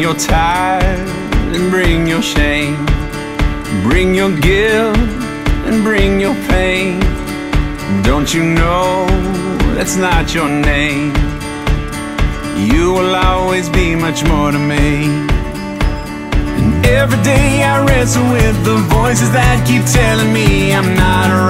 Your tithe and bring your shame. Bring your guilt and bring your pain. Don't you know that's not your name? You will always be much more to me. And every day I wrestle with the voices that keep telling me I'm not right.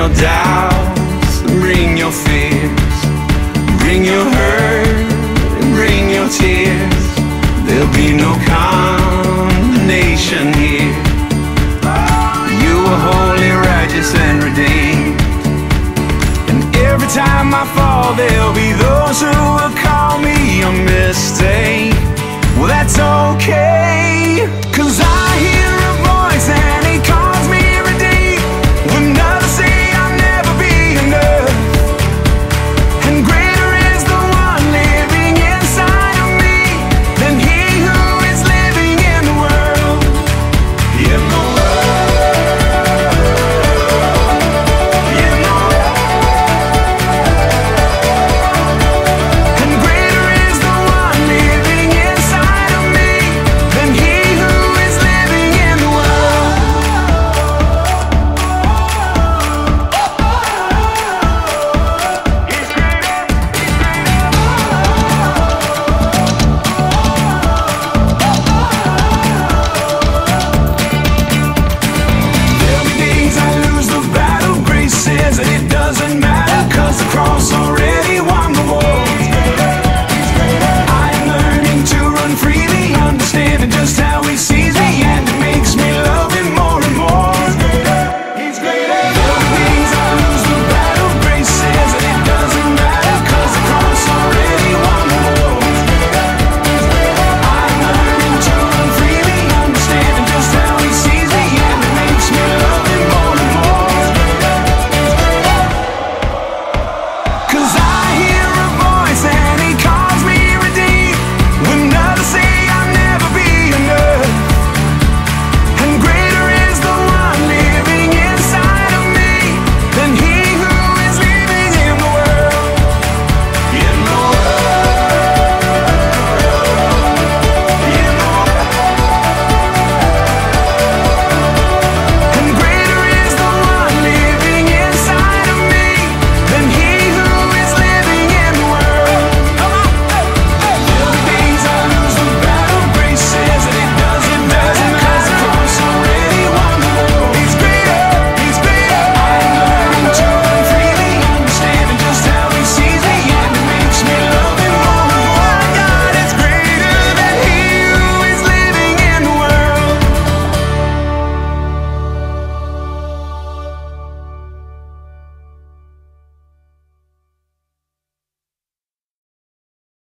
your doubts, bring your fears, bring your hurt, and bring your tears. There'll be no condemnation here. You are holy, righteous, and redeemed. And every time I fall, there'll be those who will call me a mistake. Well, that's all.